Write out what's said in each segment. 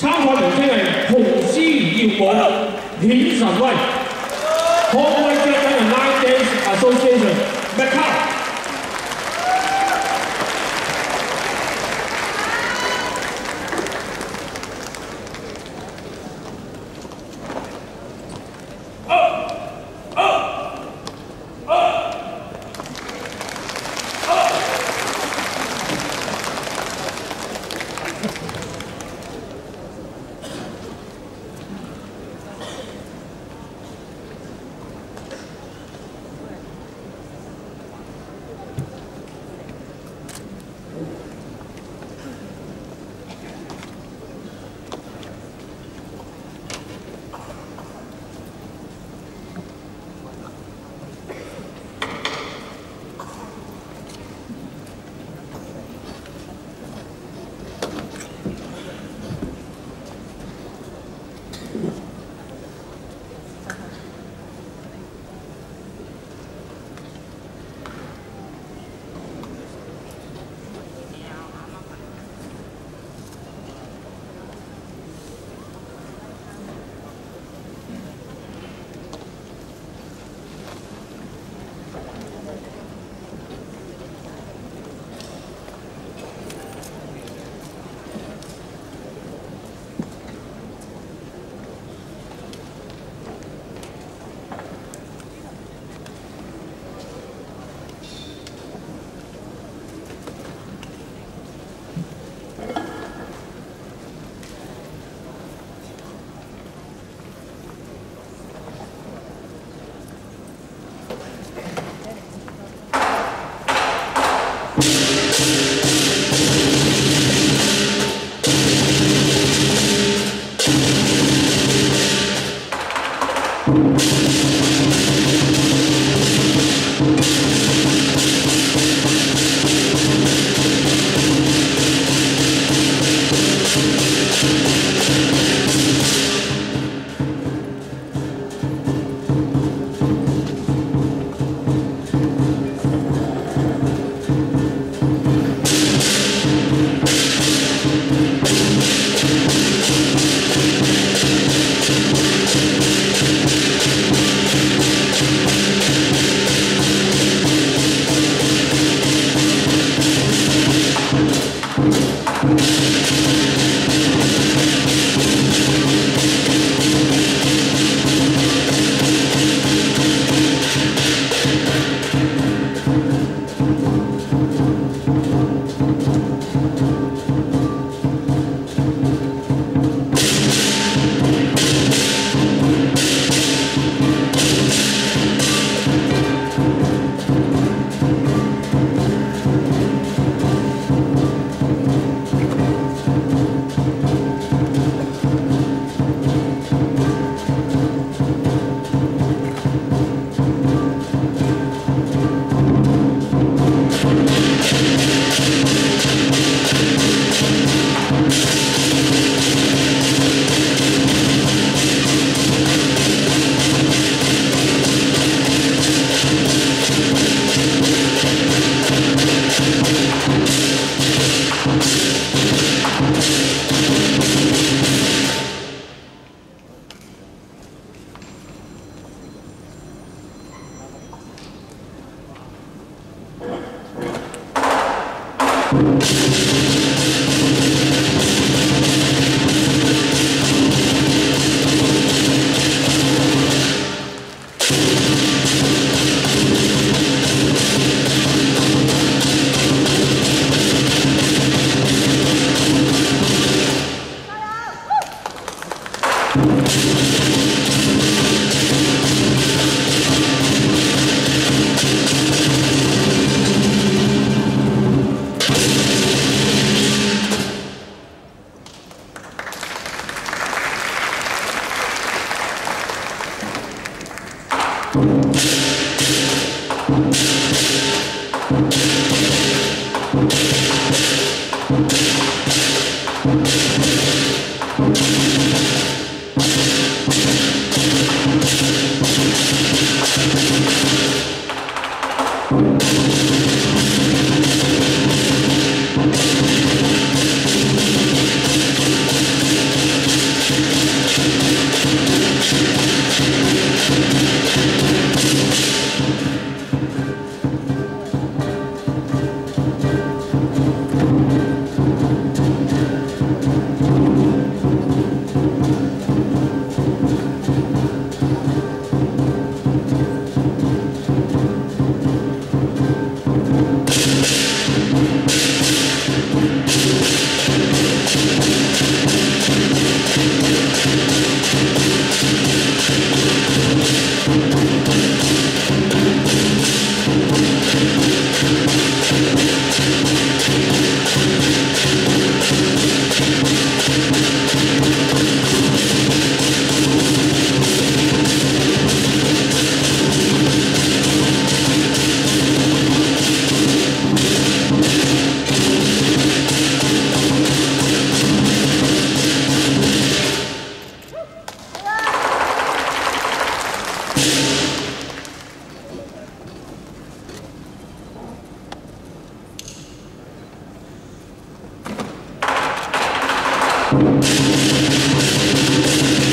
參賽名稱係紅絲耀舞顯神威，可愛腳緊人 Nine Dance Association Thank you.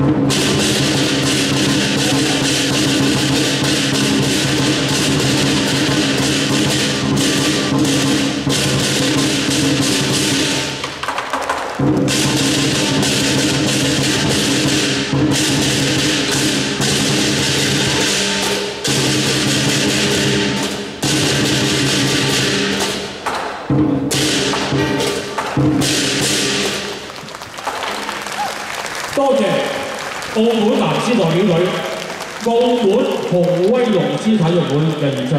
you澳門男子代表隊、澳門紅威龍獅體育會嘅演出。